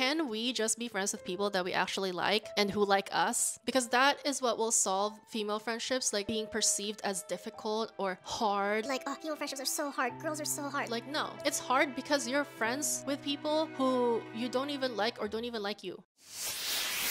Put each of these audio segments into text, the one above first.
can we just be friends with people that we actually like and who like us? Because that is what will solve female friendships, like being perceived as difficult or hard. Like, oh, female friendships are so hard. Girls are so hard. Like, no, it's hard because you're friends with people who you don't even like or don't even like you.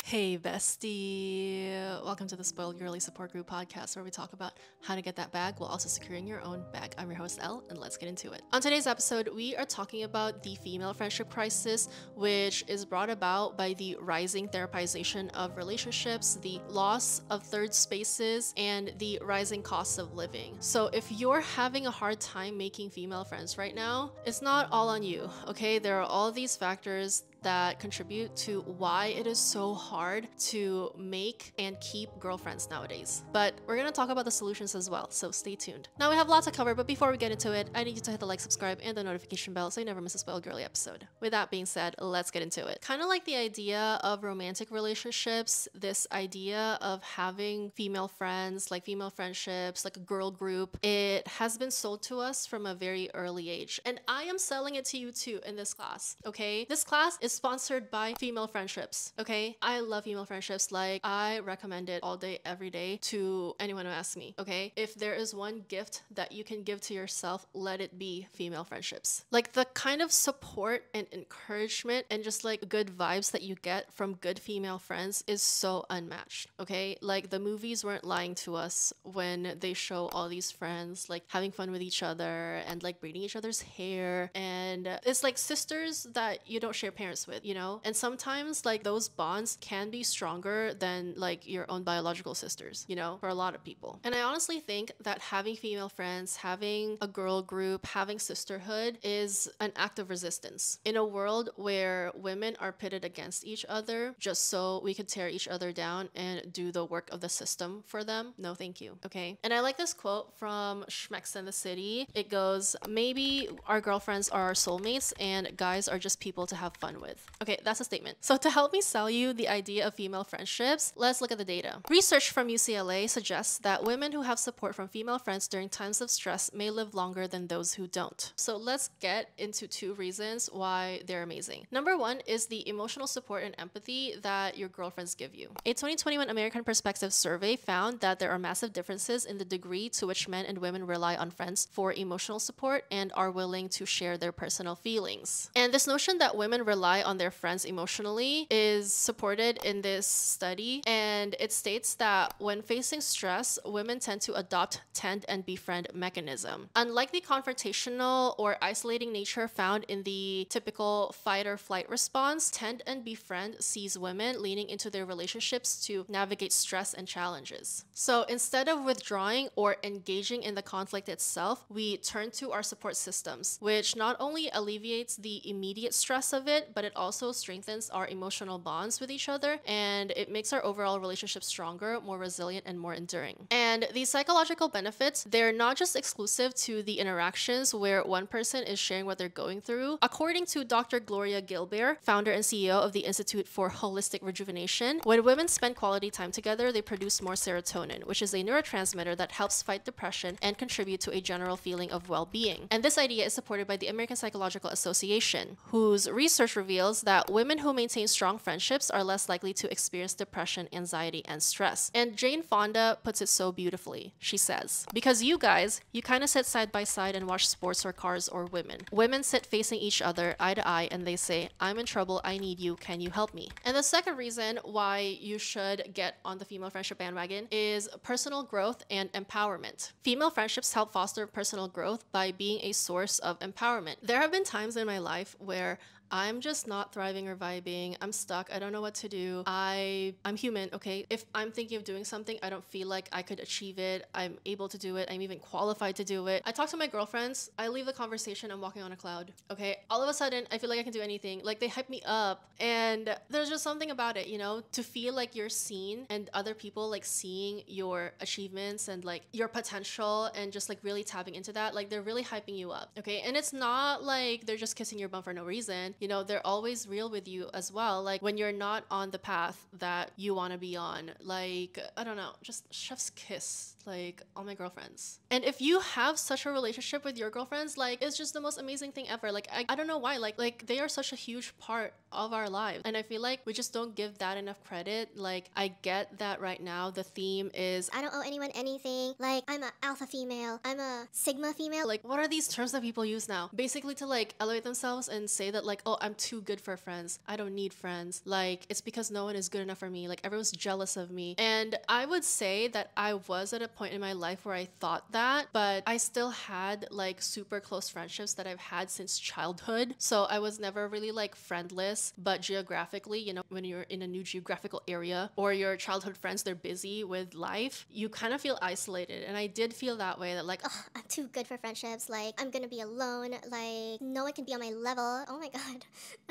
Hey, bestie. Welcome to the Spoiled Girly Support Group podcast, where we talk about how to get that bag while also securing your own bag. I'm your host, Elle, and let's get into it. On today's episode, we are talking about the female friendship crisis, which is brought about by the rising therapization of relationships, the loss of third spaces, and the rising costs of living. So, if you're having a hard time making female friends right now, it's not all on you, okay? There are all these factors that contribute to why it is so hard to make and keep girlfriends nowadays. But we're gonna talk about the solutions as well, so stay tuned. Now we have lots to cover, but before we get into it, I need you to hit the like, subscribe, and the notification bell so you never miss a Spoiled Girly episode. With that being said, let's get into it. Kind of like the idea of romantic relationships, this idea of having female friends, like female friendships, like a girl group, it has been sold to us from a very early age. And I am selling it to you too in this class, okay? This class is is sponsored by Female Friendships. Okay, I love female friendships. Like, I recommend it all day, every day to anyone who asks me. Okay, if there is one gift that you can give to yourself, let it be female friendships. Like, the kind of support and encouragement and just like good vibes that you get from good female friends is so unmatched. Okay, like the movies weren't lying to us when they show all these friends like having fun with each other and like braiding each other's hair. And it's like sisters that you don't share parents with, you know? And sometimes like those bonds can be stronger than like your own biological sisters, you know, for a lot of people. And I honestly think that having female friends, having a girl group, having sisterhood is an act of resistance in a world where women are pitted against each other just so we could tear each other down and do the work of the system for them. No, thank you. Okay. And I like this quote from Schmecks in the City. It goes, Maybe our girlfriends are our soulmates and guys are just people to have fun with with. Okay, that's a statement. So to help me sell you the idea of female friendships, let's look at the data. Research from UCLA suggests that women who have support from female friends during times of stress may live longer than those who don't. So let's get into two reasons why they're amazing. Number one is the emotional support and empathy that your girlfriends give you. A 2021 American Perspective survey found that there are massive differences in the degree to which men and women rely on friends for emotional support and are willing to share their personal feelings. And this notion that women rely rely on their friends emotionally is supported in this study. And it states that when facing stress, women tend to adopt tend and befriend mechanism. Unlike the confrontational or isolating nature found in the typical fight or flight response, tend and befriend sees women leaning into their relationships to navigate stress and challenges. So instead of withdrawing or engaging in the conflict itself, we turn to our support systems, which not only alleviates the immediate stress of it, but it also strengthens our emotional bonds with each other and it makes our overall relationship stronger, more resilient, and more enduring. And these psychological benefits, they're not just exclusive to the interactions where one person is sharing what they're going through. According to Dr. Gloria Gilbert, founder and CEO of the Institute for Holistic Rejuvenation, when women spend quality time together, they produce more serotonin, which is a neurotransmitter that helps fight depression and contribute to a general feeling of well being. And this idea is supported by the American Psychological Association, whose research reveals reveals that women who maintain strong friendships are less likely to experience depression, anxiety, and stress. And Jane Fonda puts it so beautifully. She says, Because you guys, you kind of sit side by side and watch sports or cars or women. Women sit facing each other eye to eye and they say, I'm in trouble, I need you, can you help me? And the second reason why you should get on the female friendship bandwagon is personal growth and empowerment. Female friendships help foster personal growth by being a source of empowerment. There have been times in my life where I'm just not thriving or vibing. I'm stuck. I don't know what to do. I I'm human, okay? If I'm thinking of doing something, I don't feel like I could achieve it. I'm able to do it. I'm even qualified to do it. I talk to my girlfriends. I leave the conversation. I'm walking on a cloud. Okay? All of a sudden, I feel like I can do anything. Like they hype me up and there's just something about it, you know, to feel like you're seen and other people like seeing your achievements and like your potential and just like really tapping into that. Like they're really hyping you up. Okay? And it's not like they're just kissing your bum for no reason you know, they're always real with you as well. Like when you're not on the path that you want to be on, like, I don't know, just chef's kiss, like all my girlfriends. And if you have such a relationship with your girlfriends, like it's just the most amazing thing ever. Like I, I don't know why, like like they are such a huge part of our lives. And I feel like we just don't give that enough credit. Like, I get that right now the theme is I don't owe anyone anything. Like, I'm a alpha female. I'm a sigma female. like, what are these terms that people use now? Basically, to like elevate themselves and say that, like, oh, I'm too good for friends. I don't need friends. Like, it's because no one is good enough for me. Like, everyone's jealous of me. And I would say that I was at a point in my life where I thought that, but I still had like super close friendships that I've had since childhood. So I was never really like friendless, but geographically, you know, when you're in a new geographical area or your childhood friends, they're busy with life, you kind of feel isolated. And I did feel that way that, like, oh, I'm too good for friendships. Like, I'm gonna be alone. Like, no one can be on my level. Oh my god.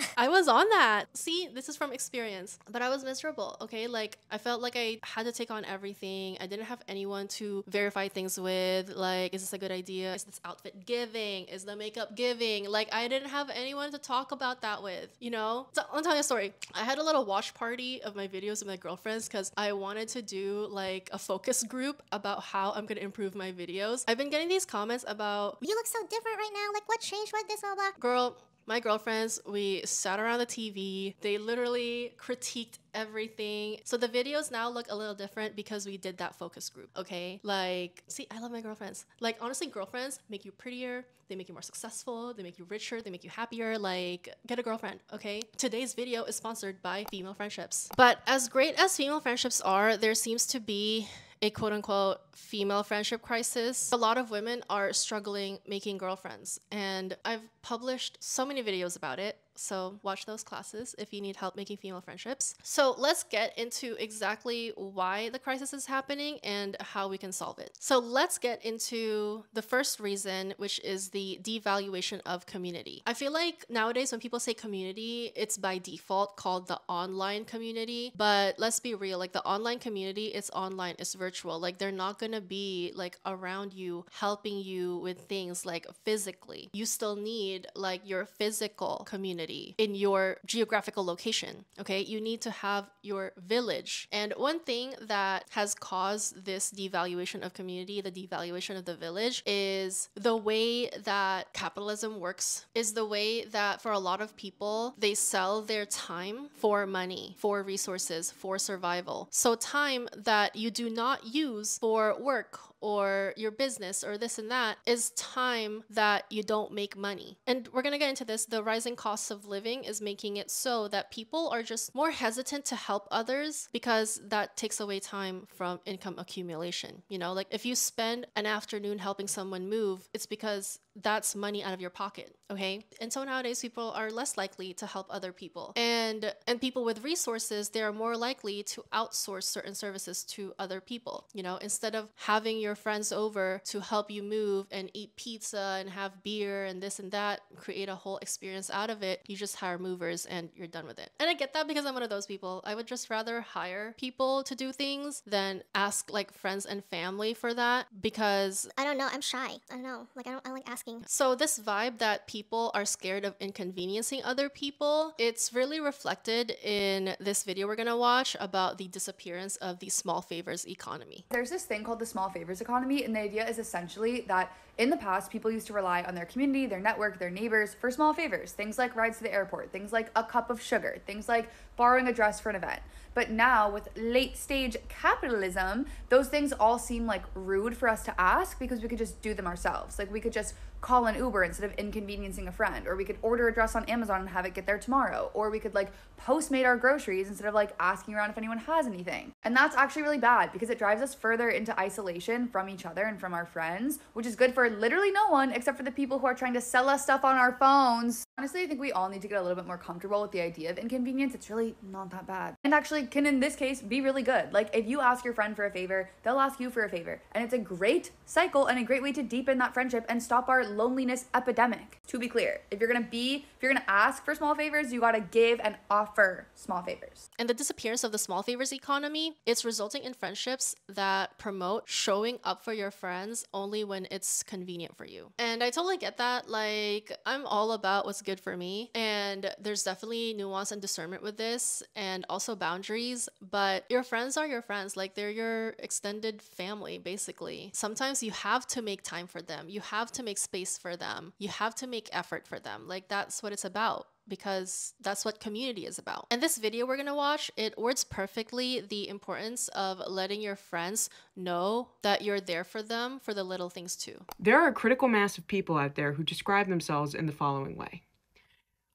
I was on that. See, this is from experience, but I was miserable. Okay. Like, I felt like I had to take on everything. I didn't have anyone to verify things with. Like, is this a good idea? Is this outfit giving? Is the makeup giving? Like, I didn't have anyone to talk about that with, you know? So, I'll tell you a story. I had a little watch party of my videos with my girlfriends because I wanted to do like a focus group about how I'm gonna improve my videos. I've been getting these comments about you look so different right now. Like, what changed? What this, blah, blah. girl my girlfriends we sat around the tv they literally critiqued everything. So the videos now look a little different because we did that focus group okay? Like see i love my girlfriends. Like honestly girlfriends make you prettier. They make you more successful. They make you richer. They make you happier. Like get a girlfriend okay? Today's video is sponsored by female friendships. But as great as female friendships are there seems to be a quote unquote female friendship crisis. A lot of women are struggling making girlfriends, and I've published so many videos about it. So, watch those classes if you need help making female friendships. So, let's get into exactly why the crisis is happening and how we can solve it. So, let's get into the first reason, which is the devaluation of community. I feel like nowadays when people say community, it's by default called the online community. But let's be real like, the online community, it's online, it's virtual. Like, they're not gonna be like around you, helping you with things like physically. You still need like your physical community in your geographical location. Okay, you need to have your village. And one thing that has caused this devaluation of community, the devaluation of the village, is the way that capitalism works, is the way that for a lot of people, they sell their time for money, for resources, for survival. So, time that you do not use for work or your business or this and that is time that you don't make money. And we're going to get into this. The rising costs of living is making it so that people are just more hesitant to help others because that takes away time from income accumulation. You know, like if you spend an afternoon helping someone move, it's because that's money out of your pocket okay and so nowadays people are less likely to help other people and and people with resources they are more likely to outsource certain services to other people you know instead of having your friends over to help you move and eat pizza and have beer and this and that create a whole experience out of it you just hire movers and you're done with it and i get that because i'm one of those people i would just rather hire people to do things than ask like friends and family for that because I don't know. I'm shy. I don't know. Like, I don't, I like asking. So this vibe that people are scared of inconveniencing other people, it's really reflected in this video we're gonna watch about the disappearance of the small favors economy. There's this thing called the small favors economy, and the idea is essentially that in the past, people used to rely on their community, their network, their neighbors for small favors. Things like rides to the airport, things like a cup of sugar, things like borrowing a dress for an event. But now, with late stage capitalism, those things all seem like rude for us to ask because we could just do them ourselves. Like, we could just call an Uber instead of inconveniencing a friend, or we could order a dress on Amazon and have it get there tomorrow, or we could like postmate our groceries instead of like asking around if anyone has anything. And that's actually really bad because it drives us further into isolation from each other and from our friends, which is good for literally no one except for the people who are trying to sell us stuff on our phones. Honestly, I think we all need to get a little bit more comfortable with the idea of inconvenience. It's really not that bad. And actually can in this case be really good. Like if you ask your friend for a favor, they'll ask you for a favor. And it's a great cycle and a great way to deepen that friendship and stop our loneliness epidemic. To be clear, if you're gonna be, if you're gonna ask for small favors, you gotta give and offer small favors. And the disappearance of the small favors economy, it's resulting in friendships that promote showing up for your friends only when it's convenient for you. And I totally get that. Like, I'm all about what's good for me. And there's definitely nuance and discernment with this and also boundaries. But your friends are your friends. Like, they're your extended family, basically. Sometimes you have to make time for them, you have to make space for them, you have to make effort for them. Like, that's what it's about because that's what community is about. And this video we're gonna watch, it words perfectly the importance of letting your friends know that you're there for them for the little things too. There are a critical mass of people out there who describe themselves in the following way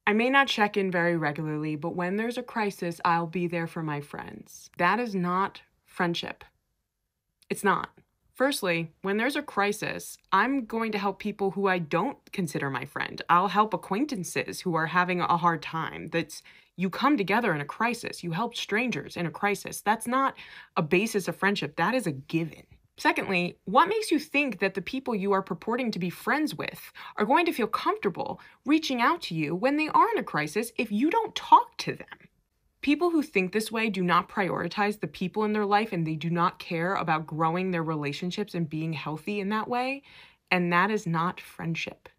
I may not check in very regularly, but when there's a crisis, I'll be there for my friends. That is not friendship. It's not. Firstly, when there's a crisis, I'm going to help people who I don't consider my friend. I'll help acquaintances who are having a hard time. That's you come together in a crisis. You help strangers in a crisis. That's not a basis of friendship. That is a given. Secondly, what makes you think that the people you are purporting to be friends with are going to feel comfortable reaching out to you when they are in a crisis if you don't talk to them? People who think this way do not prioritize the people in their life and they do not care about growing their relationships and being healthy in that way. And that is not friendship.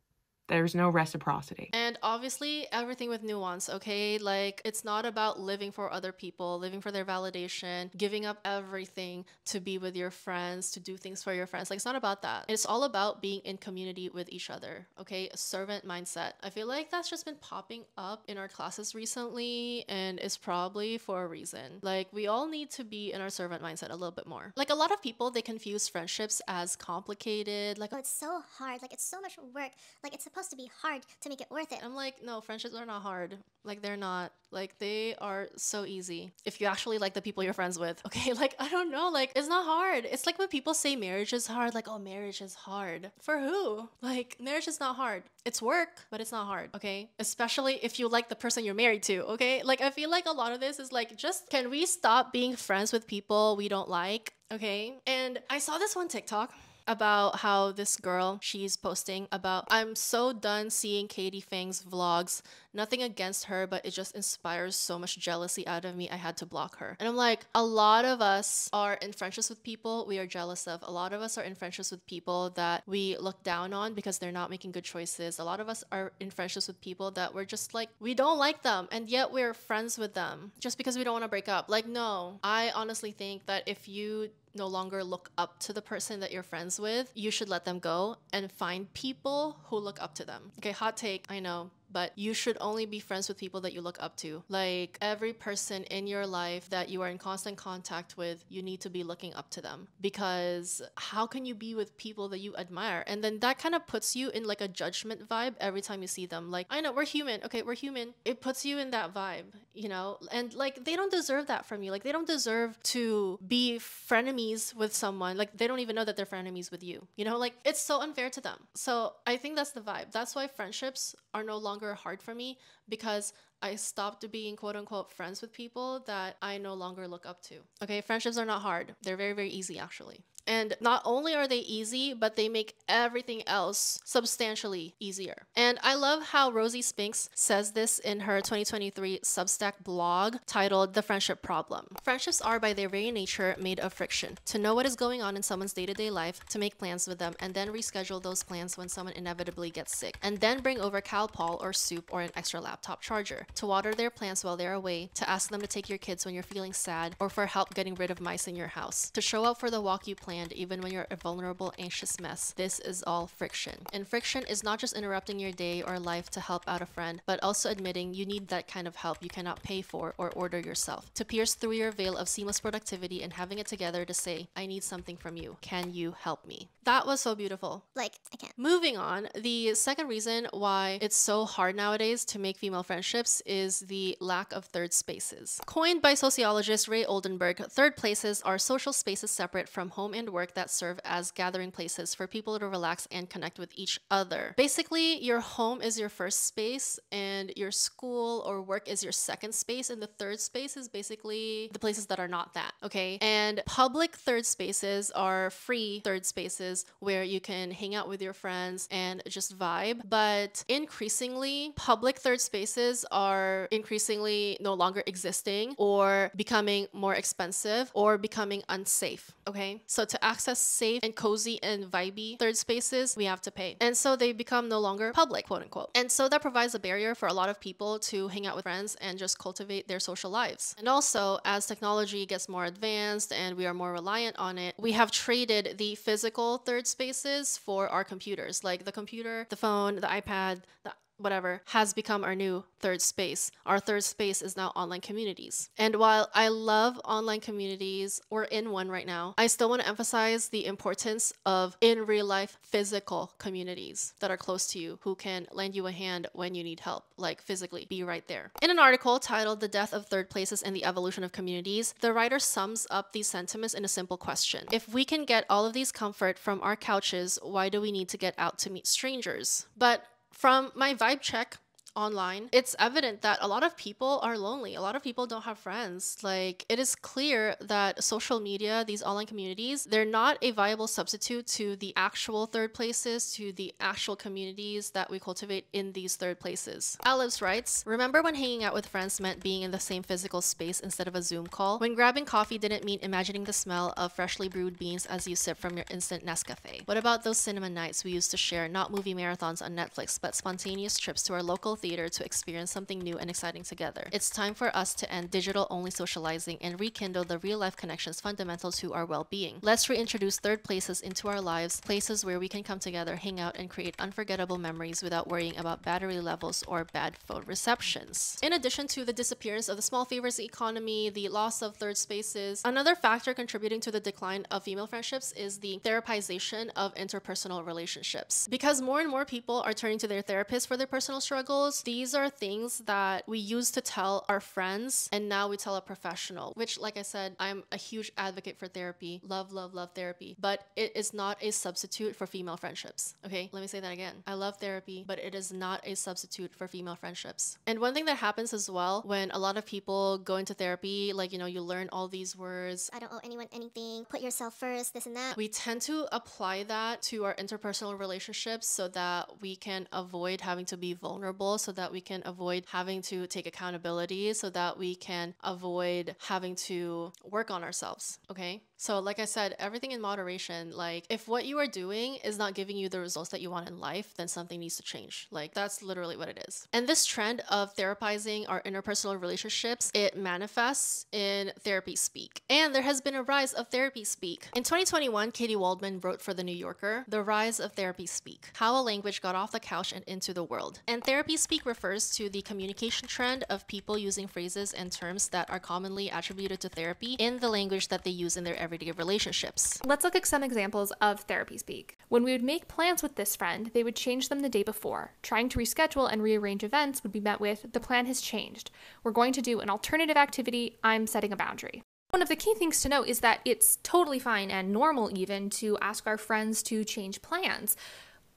There's no reciprocity. And obviously, everything with nuance, okay? Like, it's not about living for other people, living for their validation, giving up everything to be with your friends, to do things for your friends. Like, it's not about that. It's all about being in community with each other, okay? A servant mindset. I feel like that's just been popping up in our classes recently, and it's probably for a reason. Like, we all need to be in our servant mindset a little bit more. Like, a lot of people, they confuse friendships as complicated. Like, Oh, it's so hard. Like, it's so much work. Like, it's supposed to be hard to make it worth it. I'm like, no, friendships are not hard. Like they're not. Like they are so easy. If you actually like the people you're friends with. Okay, like I don't know, like it's not hard. It's like when people say marriage is hard, like, oh, marriage is hard. For who? Like marriage is not hard. It's work, but it's not hard, okay? Especially if you like the person you're married to, okay? Like I feel like a lot of this is like just can we stop being friends with people we don't like? Okay? And I saw this one TikTok about how this girl she's posting about I'm so done seeing Katie Fang's vlogs. Nothing against her, but it just inspires so much jealousy out of me. I had to block her. And I'm like, a lot of us are in friendships with people we are jealous of. A lot of us are in friendships with people that we look down on because they're not making good choices. A lot of us are in friendships with people that we're just like, we don't like them, and yet we're friends with them just because we don't want to break up. Like, no, I honestly think that if you no longer look up to the person that you're friends with, you should let them go and find people who look up to them. Okay, hot take, I know. But you should only be friends with people that you look up to. Like every person in your life that you are in constant contact with, you need to be looking up to them. Because how can you be with people that you admire? And then that kind of puts you in like a judgment vibe every time you see them. Like, I know we're human. Okay, we're human. It puts you in that vibe, you know? And like, they don't deserve that from you. Like, they don't deserve to be frenemies with someone. Like, they don't even know that they're frenemies with you. You know, like, it's so unfair to them. So I think that's the vibe. That's why friendships are no longer hard for me because I stopped being quote unquote friends with people that I no longer look up to. Okay, friendships are not hard. They're very, very easy actually. And not only are they easy, but they make everything else substantially easier. And I love how Rosie Spinks says this in her 2023 Substack blog titled The Friendship Problem. Friendships are, by their very nature, made of friction. To know what is going on in someone's day to day life, to make plans with them, and then reschedule those plans when someone inevitably gets sick, and then bring over Calpol or soup or an extra laptop charger, to water their plants while they're away, to ask them to take your kids when you're feeling sad, or for help getting rid of mice in your house, to show up for the walk you planned even when you're a vulnerable, anxious mess. This is all friction. And friction is not just interrupting your day or life to help out a friend, but also admitting you need that kind of help you cannot pay for or order yourself. To pierce through your veil of seamless productivity and having it together to say, I need something from you. Can you help me? That was so beautiful. Like, I can't. Moving on, the second reason why it's so hard nowadays to make female friendships is the lack of third spaces. Coined by sociologist Ray Oldenburg, third places are social spaces separate from home and work that serve as gathering places for people to relax and connect with each other. Basically, your home is your first space, and your school or work is your second space, and the third space is basically the places that are not that, okay? And public third spaces are free third spaces where you can hang out with your friends and just vibe. But increasingly, public third spaces are increasingly no longer existing or becoming more expensive or becoming unsafe, okay? So to access safe and cozy and vibey third spaces, we have to pay. And so they become no longer public, quote unquote. And so that provides a barrier for a lot of people to hang out with friends and just cultivate their social lives. And also, as technology gets more advanced and we are more reliant on it, we have traded the physical third spaces for our computers, like the computer, the phone, the iPad, the whatever has become our new third space. Our third space is now online communities. And while I love online communities, we're in one right now, I still want to emphasize the importance of in real life physical communities that are close to you who can lend you a hand when you need help, like physically be right there. In an article titled The Death of Third Places and the Evolution of Communities, the writer sums up these sentiments in a simple question. If we can get all of these comfort from our couches, why do we need to get out to meet strangers? But from my vibe check online, it's evident that a lot of people are lonely. A lot of people don't have friends. Like, it is clear that social media, these online communities, they're not a viable substitute to the actual third places, to the actual communities that we cultivate in these third places. Alice writes Remember when hanging out with friends meant being in the same physical space instead of a Zoom call? When grabbing coffee didn't mean imagining the smell of freshly brewed beans as you sip from your instant Nescafe? What about those cinema nights we used to share, not movie marathons on Netflix, but spontaneous trips to our local theater to experience something new and exciting together. It's time for us to end digital only socializing and rekindle the real life connections fundamental to our well being. Let's reintroduce third places into our lives, places where we can come together, hang out, and create unforgettable memories without worrying about battery levels or bad phone receptions. In addition to the disappearance of the small favors economy, the loss of third spaces, another factor contributing to the decline of female friendships is the therapization of interpersonal relationships. Because more and more people are turning to their therapists for their personal struggles, these are things that we used to tell our friends and now we tell a professional, which, like I said, I'm a huge advocate for therapy. Love, love, love therapy. But it is not a substitute for female friendships. Okay, let me say that again. I love therapy, but it is not a substitute for female friendships. And one thing that happens as well when a lot of people go into therapy, like, you know, you learn all these words. I don't owe anyone anything. Put yourself first, this and that. We tend to apply that to our interpersonal relationships so that we can avoid having to be vulnerable, so that we can avoid having to take accountability, so that we can avoid having to work on ourselves. Okay. So, like I said, everything in moderation. Like, if what you are doing is not giving you the results that you want in life, then something needs to change. Like, that's literally what it is. And this trend of therapizing our interpersonal relationships, it manifests in therapy speak. And there has been a rise of therapy speak. In 2021, Katy Waldman wrote for The New Yorker, The Rise of Therapy Speak How a Language Got Off the Couch and Into the World. And therapy speak refers to the communication trend of people using phrases and terms that are commonly attributed to therapy in the language that they use in their everyday relationships. Let's look at some examples of therapy speak. When we would make plans with this friend, they would change them the day before. Trying to reschedule and rearrange events would be met with, the plan has changed. We're going to do an alternative activity. I'm setting a boundary. One of the key things to note is that it's totally fine and normal, even, to ask our friends to change plans.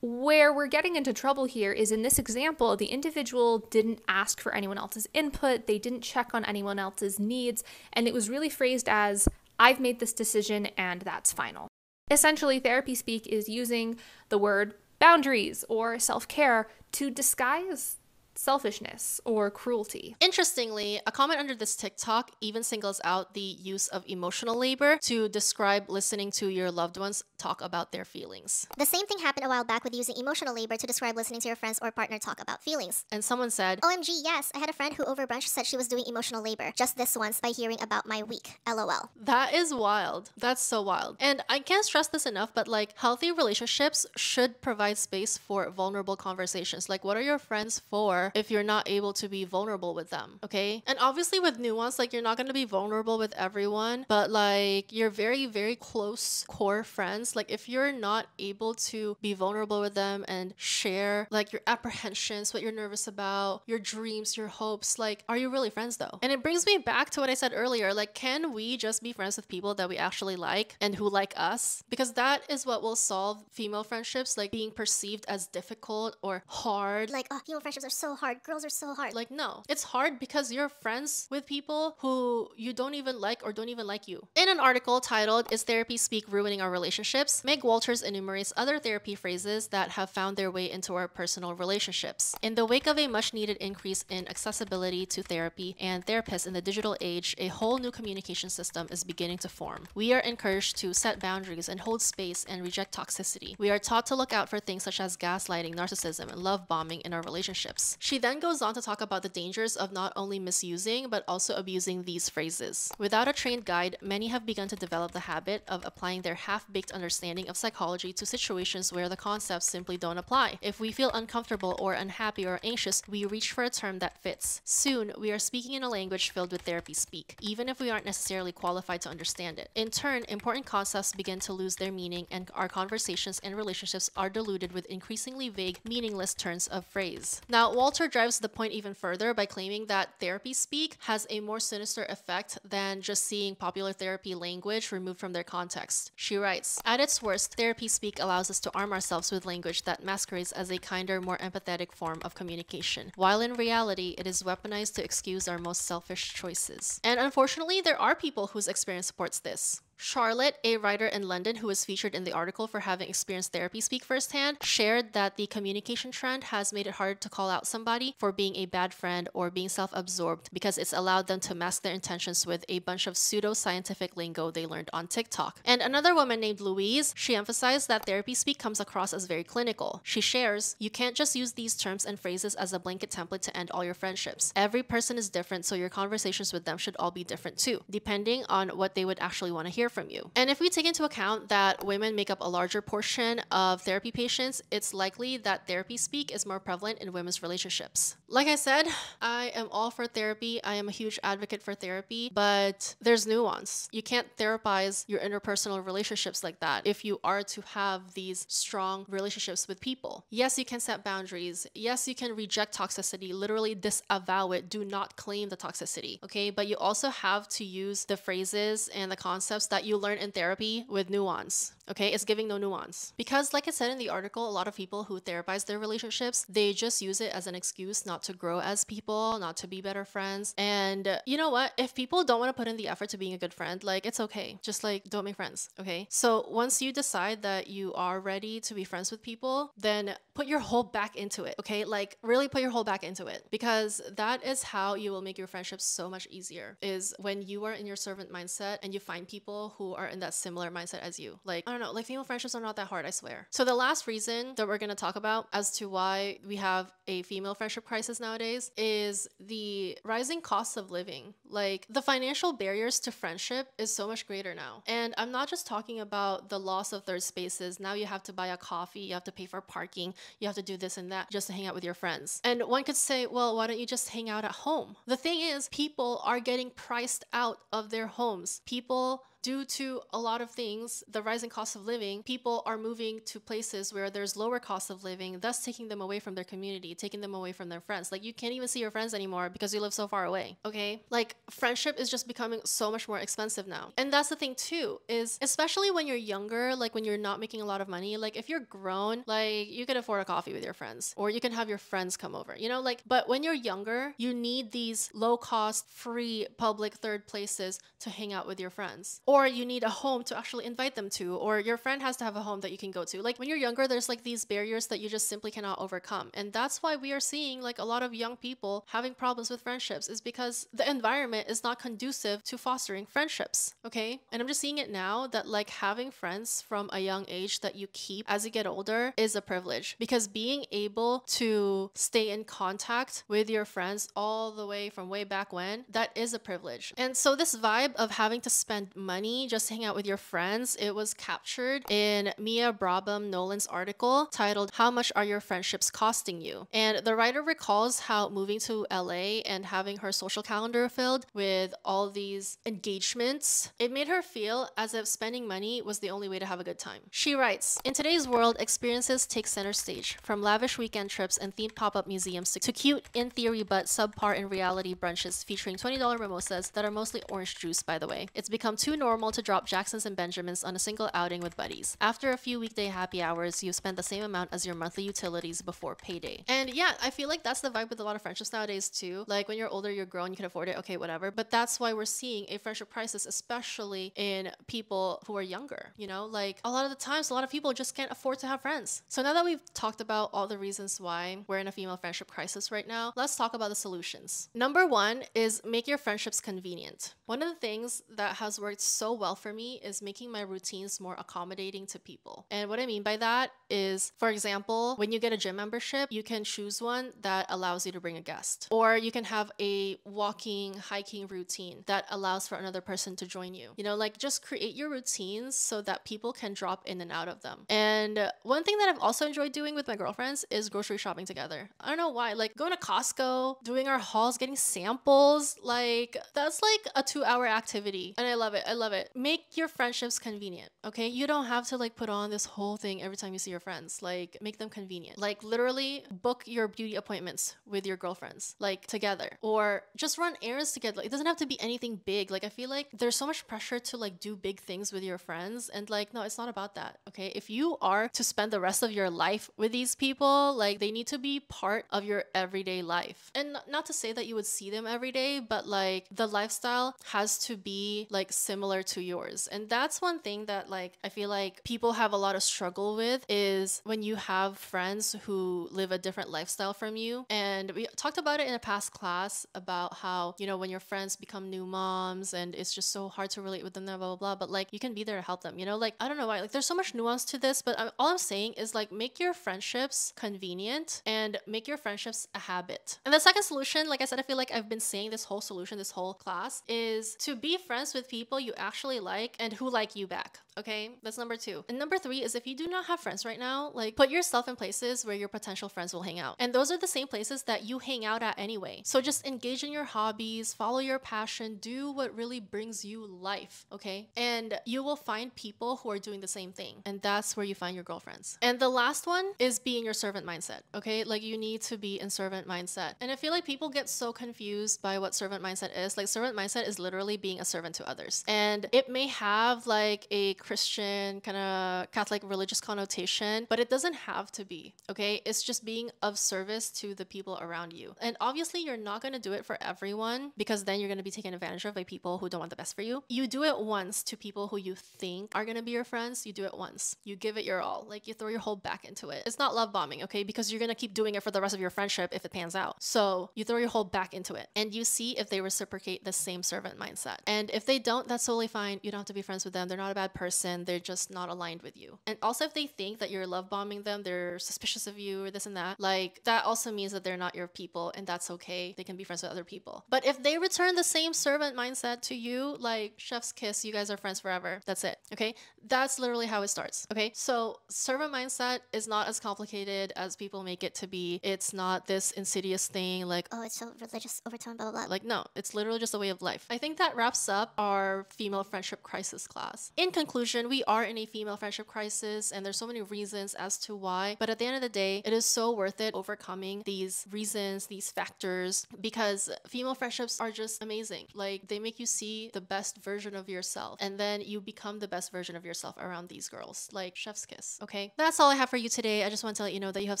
Where we're getting into trouble here is in this example, the individual didn't ask for anyone else's input, they didn't check on anyone else's needs, and it was really phrased as, I've made this decision and that's final. Essentially, therapy speak is using the word boundaries or self care to disguise selfishness or cruelty. Interestingly, a comment under this TikTok even singles out the use of emotional labor to describe listening to your loved ones talk about their feelings. The same thing happened a while back with using emotional labor to describe listening to your friends or partner talk about feelings. And someone said, OMG, yes, I had a friend who over brunch said she was doing emotional labor just this once by hearing about my week. LOL. That is wild. That's so wild. And I can't stress this enough, but like healthy relationships should provide space for vulnerable conversations. Like, what are your friends for if you're not able to be vulnerable with them? Okay. And obviously, with nuance, like, you're not going to be vulnerable with everyone, but like, your very, very close core friends, like, if you're not able to be vulnerable with them and share like your apprehensions, what you're nervous about, your dreams, your hopes, like, are you really friends though? And it brings me back to what I said earlier like, can we just be friends with people that we actually like and who like us? Because that is what will solve female friendships, like being perceived as difficult or hard. Like, oh, female friendships are so hard. Girls are so hard. Like, no, it's hard because you're friends with people who you don't even like or don't even like you. In an article titled, Is Therapy Speak Ruining Our Relationships? Meg Walters enumerates other therapy phrases that have found their way into our personal relationships. In the wake of a much needed increase in accessibility to therapy and therapists in the digital age, a whole new communication system is beginning to form. We are encouraged to set boundaries and hold space and reject toxicity. We are taught to look out for things such as gaslighting, narcissism, and love bombing in our relationships. She then goes on to talk about the dangers of not only misusing but also abusing these phrases. Without a trained guide, many have begun to develop the habit of applying their half baked understanding of psychology to situations where the concepts simply don't apply. If we feel uncomfortable or unhappy or anxious, we reach for a term that fits. Soon, we are speaking in a language filled with therapy speak, even if we aren't necessarily qualified to understand it. In turn, important concepts begin to lose their meaning, and our conversations and relationships are diluted with increasingly vague, meaningless turns of phrase. Now, Walter drives the point even further by claiming that therapy speak has a more sinister effect than just seeing popular therapy language removed from their context. She writes At its worst, therapy speak allows us to arm ourselves with language that masquerades as a kinder, more empathetic form of communication, while in reality, it is weaponized to excuse our most selfish choices. And unfortunately, there are people whose experience supports this. Charlotte, a writer in London who was featured in the article for having experienced therapy speak firsthand, shared that the communication trend has made it hard to call out somebody for being a bad friend or being self absorbed because it's allowed them to mask their intentions with a bunch of pseudo scientific lingo they learned on TikTok. And another woman named Louise, she emphasized that therapy speak comes across as very clinical. She shares, You can't just use these terms and phrases as a blanket template to end all your friendships. Every person is different, so your conversations with them should all be different too, depending on what they would actually want to hear from you. And if we take into account that women make up a larger portion of therapy patients, it's likely that therapy speak is more prevalent in women's relationships. Like I said, I am all for therapy. I am a huge advocate for therapy, but there's nuance. You can't therapize your interpersonal relationships like that if you are to have these strong relationships with people. Yes, you can set boundaries. Yes, you can reject toxicity, literally disavow it. Do not claim the toxicity, okay? But you also have to use the phrases and the concepts that you learn in therapy with nuance. Okay, it's giving no nuance. Because, like I said in the article, a lot of people who therapize their relationships, they just use it as an excuse not to grow as people, not to be better friends. And uh, you know what? If people don't want to put in the effort to being a good friend, like it's okay. Just like don't make friends. Okay. So once you decide that you are ready to be friends with people, then put your whole back into it. Okay. Like really put your whole back into it because that is how you will make your friendships so much easier is when you are in your servant mindset and you find people who are in that similar mindset as you. Like, don't know, like female friendships are not that hard, I swear. So the last reason that we're going to talk about as to why we have a female friendship crisis nowadays is the rising costs of living. Like the financial barriers to friendship is so much greater now. And I'm not just talking about the loss of third spaces. Now you have to buy a coffee, you have to pay for parking, you have to do this and that just to hang out with your friends. And one could say, well, why don't you just hang out at home? The thing is, people are getting priced out of their homes. People due to a lot of things, the rising cost of living, people are moving to places where there's lower cost of living, thus taking them away from their community, taking them away from their friends. Like you can't even see your friends anymore because you live so far away. Okay? Like friendship is just becoming so much more expensive now. And that's the thing too, is especially when you're younger, like when you're not making a lot of money, like if you're grown, like you can afford a coffee with your friends or you can have your friends come over, you know, like but when you're younger, you need these low cost, free public third places to hang out with your friends or you need a home to actually invite them to, or your friend has to have a home that you can go to. Like when you're younger, there's like these barriers that you just simply cannot overcome. And that's why we are seeing like a lot of young people having problems with friendships, is because the environment is not conducive to fostering friendships. Okay. And I'm just seeing it now that like having friends from a young age that you keep as you get older is a privilege because being able to stay in contact with your friends all the way from way back when, that is a privilege. And so this vibe of having to spend money just hang out with your friends. It was captured in Mia Brabham Nolan's article titled How Much Are Your Friendships Costing You? And the writer recalls how moving to LA and having her social calendar filled with all these engagements, it made her feel as if spending money was the only way to have a good time. She writes In today's world, experiences take center stage, from lavish weekend trips and themed pop up museums to cute, in theory, but subpar in reality brunches featuring $20 mimosas that are mostly orange juice, by the way. It's become too normal to drop Jacksons and Benjamins on a single outing with buddies. After a few weekday happy hours, you've spent the same amount as your monthly utilities before payday. And yeah, I feel like that's the vibe with a lot of friendships nowadays too. Like when you're older, you're grown, you can afford it, okay, whatever. But that's why we're seeing a friendship crisis, especially in people who are younger. You know, like a lot of the times, a lot of people just can't afford to have friends. So now that we've talked about all the reasons why we're in a female friendship crisis right now, let's talk about the solutions. Number one is make your friendships convenient. One of the things that has worked so so well for me is making my routines more accommodating to people. And what I mean by that is, for example, when you get a gym membership, you can choose one that allows you to bring a guest, or you can have a walking, hiking routine that allows for another person to join you. You know, like just create your routines so that people can drop in and out of them. And one thing that I've also enjoyed doing with my girlfriends is grocery shopping together. I don't know why, like going to Costco, doing our hauls, getting samples, like that's like a two hour activity. And I love it. I love it. Make your friendships convenient, okay? You don't have to like put on this whole thing every time you see your friends. Like make them convenient. Like literally book your beauty appointments with your girlfriends, like together, or just run errands together. Like, it doesn't have to be anything big. Like I feel like there's so much pressure to like do big things with your friends. And like, no, it's not about that, okay? If you are to spend the rest of your life with these people, like they need to be part of your everyday life. And not to say that you would see them every day, but like the lifestyle has to be like similar to yours. And that's one thing that like I feel like people have a lot of struggle with is when you have friends who live a different lifestyle from you. And we talked about it in a past class about how, you know, when your friends become new moms and it's just so hard to relate with them, blah, blah, blah. But like you can be there to help them, you know, like I don't know why, like there's so much nuance to this, but I'm, all I'm saying is like make your friendships convenient and make your friendships a habit. And the second solution, like I said, I feel like I've been saying this whole solution, this whole class, is to be friends with people you actually like and who like you back. Okay, that's number two. And number three is if you do not have friends right now, like put yourself in places where your potential friends will hang out. And those are the same places that you hang out at anyway. So just engage in your hobbies, follow your passion, do what really brings you life. Okay, and you will find people who are doing the same thing. And that's where you find your girlfriends. And the last one is be in your servant mindset. Okay, like you need to be in servant mindset. And I feel like people get so confused by what servant mindset is. Like servant mindset is literally being a servant to others. And it may have like a Christian kind of Catholic religious connotation, but it doesn't have to be. Okay, it's just being of service to the people around you. And obviously, you're not going to do it for everyone because then you're going to be taken advantage of by people who don't want the best for you. You do it once to people who you think are going to be your friends. You do it once. You give it your all. Like you throw your whole back into it. It's not love bombing, okay? Because you're going to keep doing it for the rest of your friendship if it pans out. So you throw your whole back into it and you see if they reciprocate the same servant mindset. And if they don't, that's totally fine. You don't have to be friends with them. They're not a bad person. They're just not aligned with you. And also, if they think that you're love bombing them, they're suspicious of you or this and that, like that also means that they're not your people and that's okay. They can be friends with other people. But if they return the same servant mindset to you, like chef's kiss, you guys are friends forever. That's it. Okay. That's literally how it starts. Okay. So, servant mindset is not as complicated as people make it to be. It's not this insidious thing like, Oh, it's so religious overtone, blah, blah, blah. like, no, it's literally just a way of life. I think that wraps up our female friendship crisis class. In conclusion, we are in a female friendship crisis, and there's so many reasons as to why. But at the end of the day, it is so worth it overcoming these reasons, these factors, because female friendships are just amazing. Like, they make you see the best version of yourself, and then you become the best version of yourself around these girls. Like, chef's kiss, okay? That's all I have for you today. I just want to let you know that you have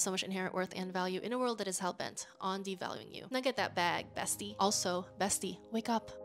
so much inherent worth and value in a world that is hell bent on devaluing you. Now get that bag, bestie. Also, bestie, wake up.